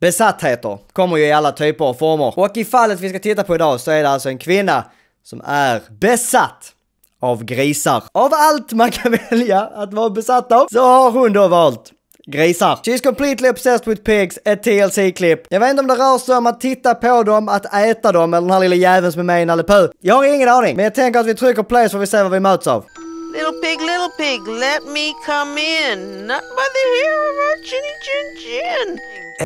Besattheter kommer ju i alla typer och former. Och i fallet vi ska titta på idag så är det alltså en kvinna som är besatt av grisar. Av allt man kan välja att vara besatt av så har hon då valt grisar. She's completely obsessed with pigs, ett TLC-klipp. Jag vet inte om det rör sig om att titta på dem, att äta dem eller den här lilla jäveln som är med i Nalle Puh. Jag har ingen aning, men jag tänker att vi trycker play så får vi se vad vi möts av. Little pig, little pig, let me come in. Not by the hair of our chinny chin chin.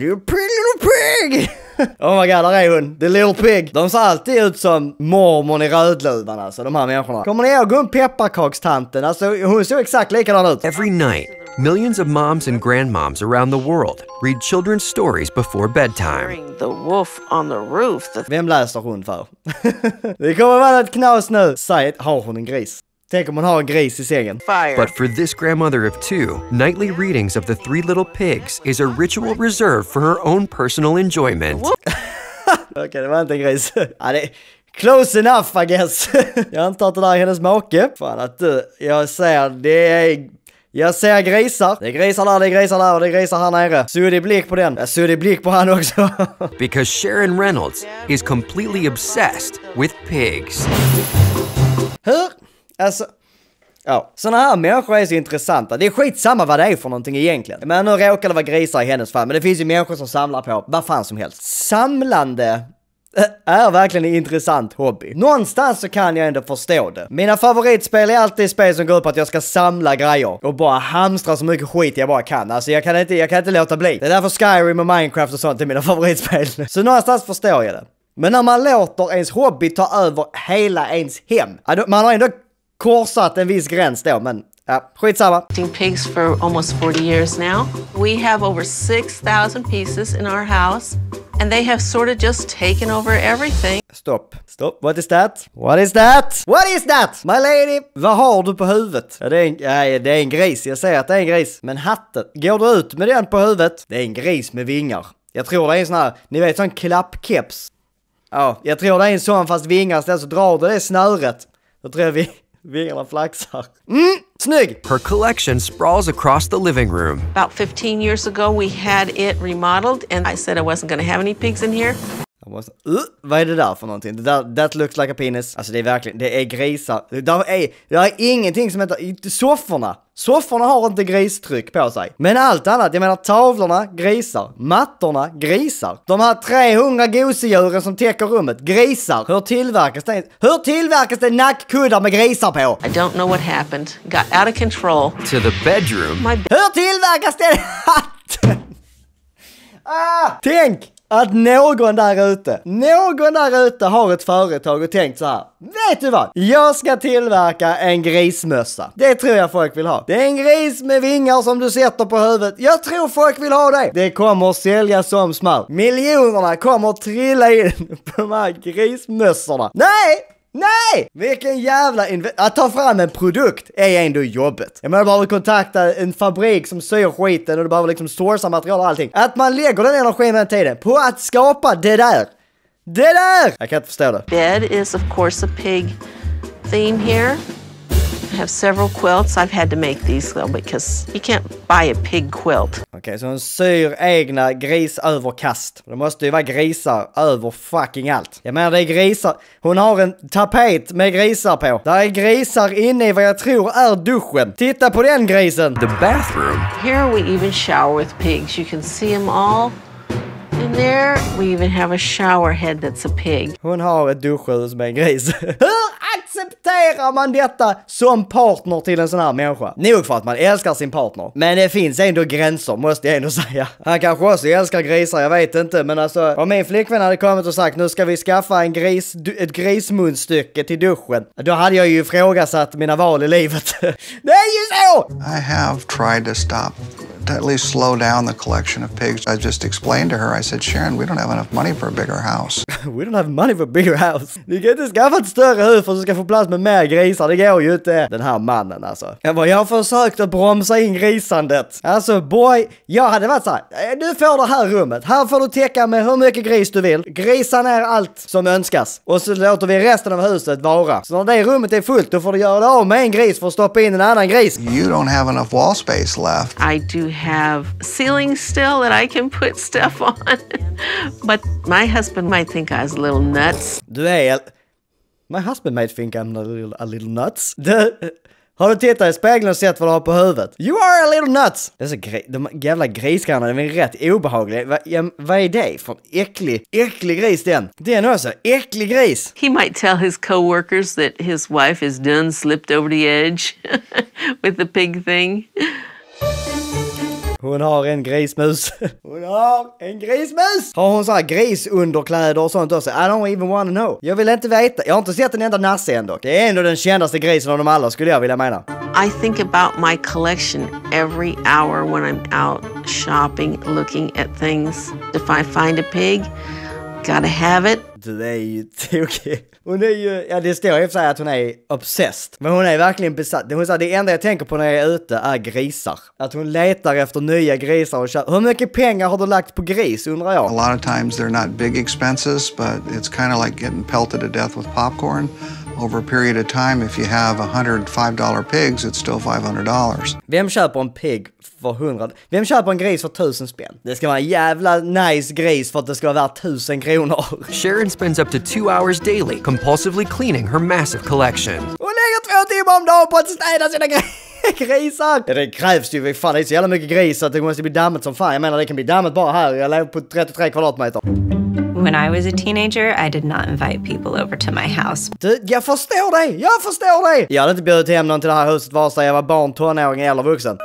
Little pig, little pig! oh my god, där är hon. The little pig. De ser alltid ut som mormon i Rödluvan alltså, de här människorna. Kommer ni ihåg hon pepparkakstanten? Alltså hon såg exakt likadan ut. Every night, millions of moms and grandmoms around the world read children's stories before bedtime. The wolf on the roof. The Vem läser hon för? det kommer vara ett knas nu. Säg, har hon en gris? Tänk om hon har en gris i sängen. fire. But for this grandmother of two, nightly readings of the Three Little Pigs is a ritual reserved for her own personal enjoyment. Okej, det var inte en gris. ja, det är close enough I guess. jag antar att det där är hennes make. Fan att du, jag ser, det är... Jag ser grisar. Det är grisar där, det är grisar där och det är grisar här nere. Suddig blick på den. Jag suddig blick på han också. Because Sharon Reynolds is completely obsessed with pigs. Hur? Alltså... Ja, såna här människor är så intressanta. Det är skitsamma vad det är för någonting egentligen. Men nu råkar det vara grisar i hennes fall, men det finns ju människor som samlar på vad fan som helst. Samlande eh, är verkligen en intressant hobby. Någonstans så kan jag ändå förstå det. Mina favoritspel är alltid spel som går ut på att jag ska samla grejer och bara hamstra så mycket skit jag bara kan. Alltså jag kan inte, jag kan inte låta bli. Det är därför Skyrim och Minecraft och sånt är mina favoritspel. Så någonstans förstår jag det. Men när man låter ens hobby ta över hela ens hem. Man har ändå korsat en viss gräns då, men ja, skitsamma. Pigs for almost 40 years now. We have over 6,000 pieces in our house, and they have sort of just taken over everything. Stopp. Stopp. What is that? What is that? What is that? My lady! Vad har du på huvudet? Ja, det, är en, ja, det är en gris. Jag säger att det är en gris. Men hatten, går du ut med den på huvudet? Det är en gris med vingar. Jag tror det är en sån här, ni vet sån klappkeps. Ja, jag tror det är en sån fast vingar istället så drar du det snöret. Då tror jag vi, vingarna flaxar. Mm, snygg! Her collection sprawls across the living room. About 15 years ago, we had it remodeled, and I said I wasn't going to have any pigs in here. Jag måste, uh, vad är det där för någonting? Det där, that looks like a penis. Alltså det är verkligen, det är grisar. Det där är, det är ingenting som heter, sofforna. Sofforna har inte gristryck på sig. Men allt annat, jag menar tavlorna, grisar. Mattorna, grisar. De här 300 gosedjuren som täcker rummet, grisar. Hur tillverkas det? Hur tillverkas det nackkuddar med grisar på? I don't know what happened. Got out of control. To the bedroom, My Hur tillverkas den hatten? Ah! Tänk att någon där ute, någon där ute har ett företag och tänkt så här. Vet du vad? Jag ska tillverka en grismössa. Det tror jag folk vill ha. Det är en gris med vingar som du sätter på huvudet. Jag tror folk vill ha det. Det kommer säljas som smör. Miljonerna kommer trilla in på de här grismössorna. Nej! Nej! Vilken jävla inve- Att ta fram en produkt är ändå jobbet. Jag menar, du behöver kontakta en fabrik som syr skiten och du behöver liksom sourca material och allting. Att man lägger den energin den tiden på att skapa det där. Det där! Jag kan inte förstå det. bed is, of course, a pig theme here. I have several quilts. I've had to make these though because you can't buy a pig quilt. Okej, så hon syr egna grisöverkast. Det måste ju vara grisar över fucking allt. Jag menar det är grisar. Hon har en tapet med grisar på. Där är grisar inne i vad jag tror är duschen. Titta på den grisen! the bathroom, Here we even shower with pigs. You can see them all in there. We even have a shower head that's a pig. Hon har ett duschhus med en gris. Accepterar man detta som partner till en sån här människa? Nog för att man älskar sin partner. Men det finns ändå gränser, måste jag ändå säga. Han kanske också älskar grisar, jag vet inte. Men alltså, om min flickvän hade kommit och sagt nu ska vi skaffa en gris, ett grismunstycke till duschen. Då hade jag ju ifrågasatt mina val i livet. det är ju så! I have tried to stop, to at least slow down the collection of pigs. I just explained to her, I said, Sharon, we don't have enough money for a bigger house. We don't have money for a bigger house. Du kan inte skaffa ett större hus för att du ska få plats med mer grisar. Det går ju inte. Den här mannen alltså. Jag bara, jag har försökt att bromsa in grisandet. Alltså boy, jag hade varit så här. "Eh, Du får det här rummet. Här får du täcka med hur mycket gris du vill. Grisan är allt som önskas. Och så låter vi resten av huset vara. Så när det rummet är fullt, då får du göra det av med en gris för att stoppa in en annan gris. You don't have enough wall space left. I do have ceiling still that I can put stuff on. but my husband might think I was a little nuts. Du. My husband might think I'm a little, a little nuts. Har du tittat i spegeln och sett vad du har på huvudet? You are a little nuts! Dessa gre de jävla griskarna, de är rätt obehagliga. Va, ja, vad är det för äcklig, äcklig gris den? Den också, äcklig gris! He might tell his coworkers that his wife has done slipped over the edge with the pig thing. Hon har en grismus. Hon har en grismus! Har hon så här grisunderkläder och sånt också? I don't even wanna know. Jag vill inte veta. Jag har inte sett en enda nasse ändå. Det är ändå den kändaste grisen av dem alla skulle jag vilja mena. I think about my collection every hour when I'm out shopping, looking at things. If I find a pig, gotta have it. Du är ju tokig. Hon är ju, ja det står i och för sig att hon är obsessed. Men hon är verkligen besatt. Hon sa det enda jag tänker på när jag är ute är grisar. Att hon letar efter nya grisar och köper. Hur mycket pengar har du lagt på gris undrar A jag? lot of times they're not big expenses, but it's kind of like getting pelted to death with popcorn. Over a period of time, if you have $105 pigs, it's still $500. Vem köper en pig för 100? Vem köper en gris för 1000 spänn? Det ska vara en jävla nice gris för att det ska vara värt 1000 kronor. Sharon spends up to two hours daily compulsively cleaning her massive collection. Hon lägger två timmar om dagen på att städa sina gri- grisar! Ja, det krävs ju, fan det är så jävla mycket gris att det måste bli dammet som fan. Jag menar det kan bli dammet bara här, jag lever på 33 kvadratmeter. When I was a mm. teenager, I did not invite people over to my house. Du, jag förstår dig! Jag förstår dig! Jag hade inte bjudit hem någon till det här huset vare sig jag var barn, tonåring eller vuxen.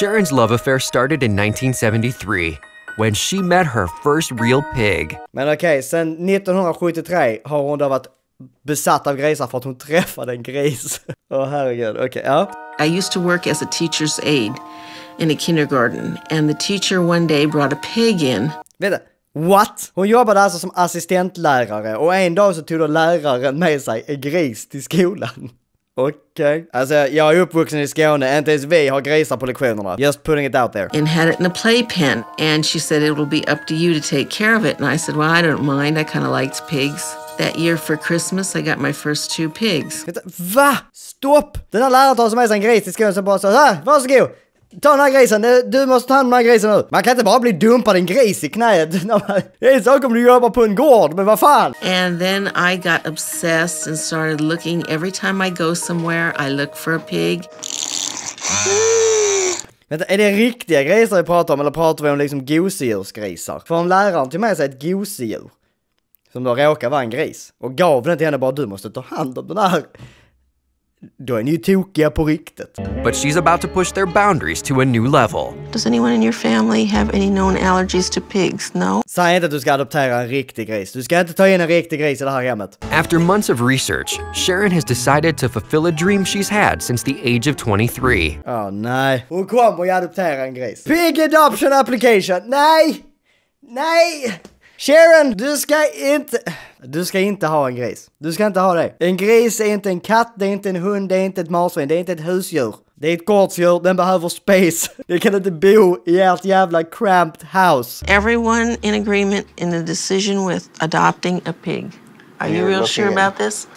Sharon's love affair started in 1973 when she met her first real pig. Men okej, sen 1973 har hon då varit besatt av grisar för att hon träffade en gris. Åh herregud, okej, ja. I used to work as a teacher's aide in a kindergarten, and the teacher one day brought a pig in. Vänta, what? Hon jobbade alltså som assistentlärare och en dag så tog då läraren med sig en gris till skolan. Okej. Alltså jag är uppvuxen i Skåne, inte ens vi har grisar på lektionerna. Just putting it out there. and had it in a playpen. And she said it will be up to you to take care of it. And I said, Well, I don't mind. I kind of liked pigs. That year for Christmas, I got my first two pigs. Va? Stopp! Den här läraren tar med sig en gris till skolan och bara så här, varsågod! Ta den här grisen, du- måste ta hand om den här grisen nu. Man kan inte bara bli dumpad en gris i knät. Det är en sak om du jobbar på en gård, men vad fan? And then I got obsessed and started looking. Every time I go somewhere, I look for a pig. Vänta, är det riktiga grisar vi pratar om eller pratar vi om liksom gosedjursgrisar? För om läraren tog med sig ett gosedjur, som då råkar vara en gris, och gav den till henne bara du måste ta hand om den här. Då är ni ju tokiga på riktigt. But she's about to push their boundaries to a new level. Does anyone in your family have any known allergies to pigs? No? Säg inte att du ska adoptera en riktig gris. Du ska inte ta in en riktig gris i det här hemmet. After months of research, Sharon has decided to fulfill a dream she's had since the age of 23. Åh nej. Hon kommer ju adoptera en gris. Pig adoption application. Nej! Nej! Sharon, du ska inte... Du ska inte ha en gris. Du ska inte ha det. En gris är inte en katt, det är inte en hund, det är inte ett marsvin, det är inte ett husdjur. Det är ett gårdsdjur, den behöver space. Det kan inte bo i ert jävla cramped house. Everyone in agreement in the decision with adopting a pig. Are you real sure about this?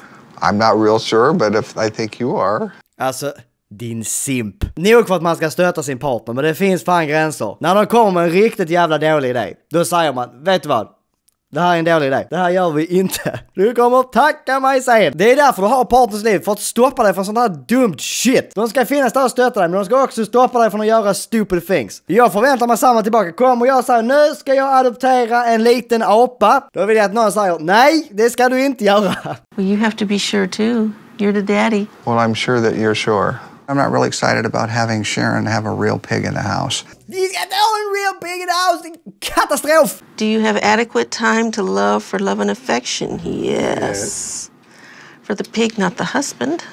I'm not real sure, but if I think you are. Alltså, din simp. Nog för att man ska stötta sin partner, men det finns fan gränser. När de kommer med en riktigt jävla dålig idé, då säger man, vet du vad? Det här är en dålig idé. Det här gör vi inte. Du kommer tacka mig sen. Det är därför du har partners liv, för att stoppa dig från sånt här dumt shit. De ska finnas där och stötta dig, men de ska också stoppa dig från att göra stupid things. Jag förväntar mig samma tillbaka. Kommer jag säger nu ska jag adoptera en liten apa, då vill jag att någon säger nej, det ska du inte göra. Well, you have to be sure too. You're the daddy. Well, I'm sure that you're sure. I'm not really excited about having Sharon have a real pig in the house. Ska inte ha en real pig in the house, katastrof! Do you have adequate time to love for love and affection? Yes. For the pig, not the husband.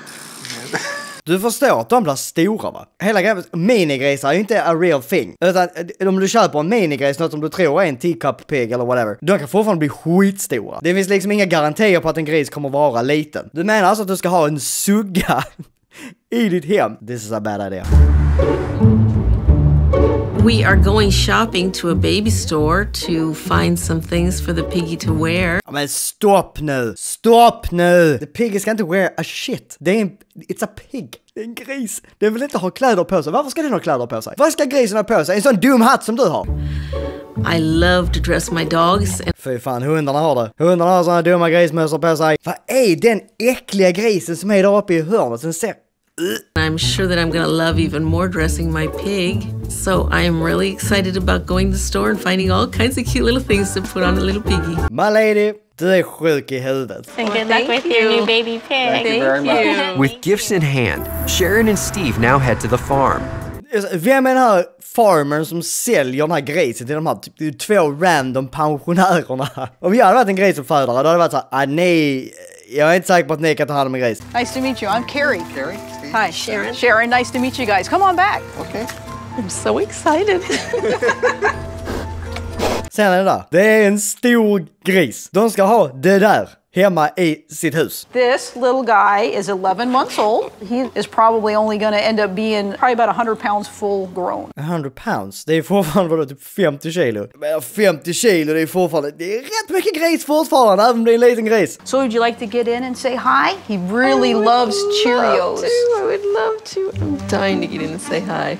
Du förstår att de blir stora va? Hela grejen, minigrisar är ju inte a real thing. Utan eh, om du köper en minigris, något som du tror är en teacup pig eller whatever, de kan fortfarande bli skitstora. Det finns liksom inga garantier på att en gris kommer vara liten. Du menar alltså att du ska ha en sugga i ditt hem? This is a bad idea. We are going shopping to a baby store to find some things for the piggy to wear. Ja, Men stopp nu! Stopp nu! The pig ska inte wear a shit. Det är en... It's a pig. Det är en gris. Den vill inte ha kläder på sig. Varför ska den ha kläder på sig? Vad ska grisen ha på sig? En sån dum hatt som du har? I love to dress my dogs and Fy fan, hundarna har det. Hundarna har såna dumma grismössor på sig. Vad är den äckliga grisen som är där uppe i hörnet? Den ser... I'm sure that I'm gonna love even more dressing my pig. So I am really excited about going to the store and finding all kinds of cute little things to put on a little piggy. My lady, du är sjuk i huvudet. And good luck with your new baby pig. Thank you. With gifts in hand, Sharon and Steve now head to the farm. Vem är den här farmern som säljer den här grisen till de här typ, två random pensionärerna? Om jag hade varit en grisuppfödare då hade det varit såhär, ah, nej, jag är inte säker på att ni kan ta hand om en gris. Nice to meet you. I'm Carrie. Carrie? Steve? Hi, Sharon. Sharon, nice to meet you guys. Come on back. Okay. I'm so excited. Sen är det där, det är en stor gris. De ska ha det där hemma i sitt hus. This little guy is 11 months old. He is probably only going to end up being probably about 100 pounds full grown. 100 pounds, det är fortfarande vadå, typ 50 kilo? Men 50 kilo, det är fortfarande, det är rätt mycket gris fortfarande, även om det är en liten gris. So would you like to get in and say hi? He really loves Cheerios. I would love to. I'm dying to get in and say hi.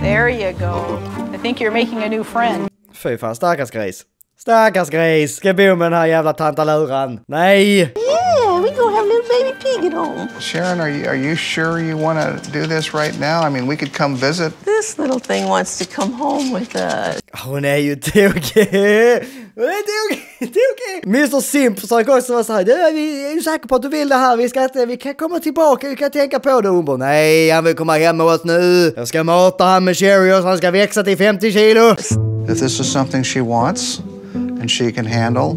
There you go. I think you're making a new friend. Fy fan, stackars gris. Stackars gris, ska bo med den här jävla tantaluran. Nej! Yeah, we gonna have little baby pig at home. Sharon, are you, are you sure you want to do this right now? I mean, we could come visit. This little thing wants to come home with us. Hon är ju tokig! Hon är tokig! tokig. Mr Simp försöker också vara såhär, du är du säker på att du vill det här? Vi ska inte, vi kan komma tillbaka, vi kan tänka på det. Hon bara, nej han vill komma hem med oss nu. Jag ska mata han med Cheerios, han ska växa till 50 kilo. If this is something she wants and she can handle,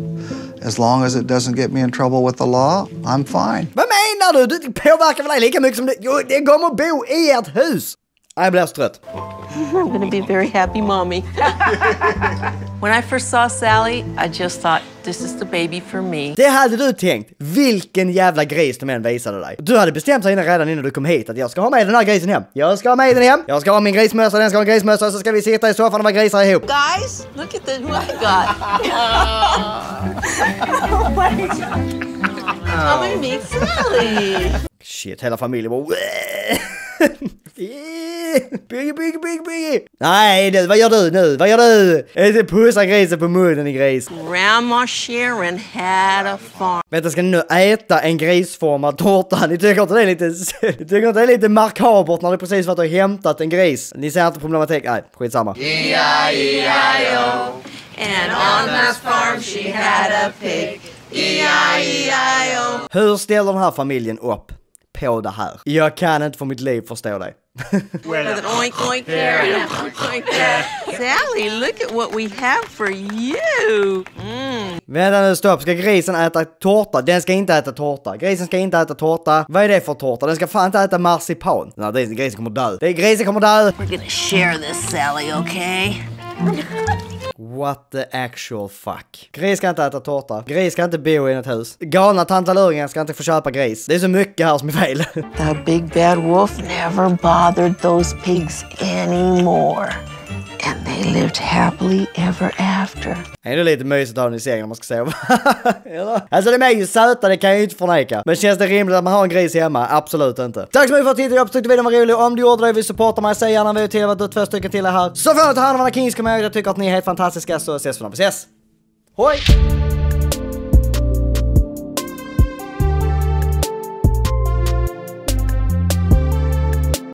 as long as it doesn't get me in trouble with the law, I'm fine. Vad menar du? Det påverkar väl dig lika mycket som det, det att bo i ert hus. Jag blir så trött. I'm gonna be a very happy mommy. when I first saw Sally, I just thought, this is the baby for me. Det hade du tänkt, vilken jävla gris de än visade dig. Du hade bestämt dig innan, redan innan du kom hit att jag ska ha med den här grisen hem. Jag ska ha med den hem, jag ska ha min grismössa, den ska ha en grismössa, så ska vi sitta i soffan och vara grisar ihop. Guys, look at the who I got. Come and meet Sally. Shit, hela familjen bara Bygge, bygge, bygge, bygge! Nej du, vad gör du nu? Vad gör du? Pussa grisen på munnen i gris. Grandma Sharon had a farm. Vänta, ska ni nu äta en grisformad tårta? Ni tycker inte det är lite... Ni tycker inte det är lite makabert när ni precis varit och hämtat en gris? Ni ser inte problematik? Nej, skitsamma. And on that farm she had a pig. E-I-E-I-O. Hur ställer den här familjen upp på det här? Jag kan inte för mitt liv förstå det. With an oink oink there and an oink oink there. Sally, look at what we have for you. Mm. Vänta nu, stopp. Ska grisen äta tårta? Den ska inte äta tårta. Grisen ska inte äta tårta. Vad är det för tårta? Den ska fan inte äta marsipan. Nej, är- grisen kommer dö. Det är grisen kommer dö! We're gonna share this, Sally, okay? What the actual fuck? Gris ska inte äta tårta. Gris ska inte bo i ett hus. Galna tantaluringen ska inte få köpa gris. Det är så mycket här som är fel. The big bad wolf never bothered those pigs anymore. And they lived happily ever after. är det lite mysigt att ha den i sängen när man ska sova? Eller? Alltså de är ju söta, det kan jag ju inte förneka. Men känns det rimligt att man har en gris hemma? Absolut inte. Tack så mycket för att du tittade, jag hoppas att videon var rolig. Om du gjorde det vill supporta mig, säg gärna en video till vad du två stycken till här. Så får ni ta hand om alla Kings kommer jag, jag tycker att ni är helt fantastiska så ses vi när vi ses. Hoj!